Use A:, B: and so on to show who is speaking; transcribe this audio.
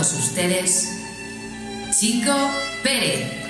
A: todos ustedes, Chico Pérez.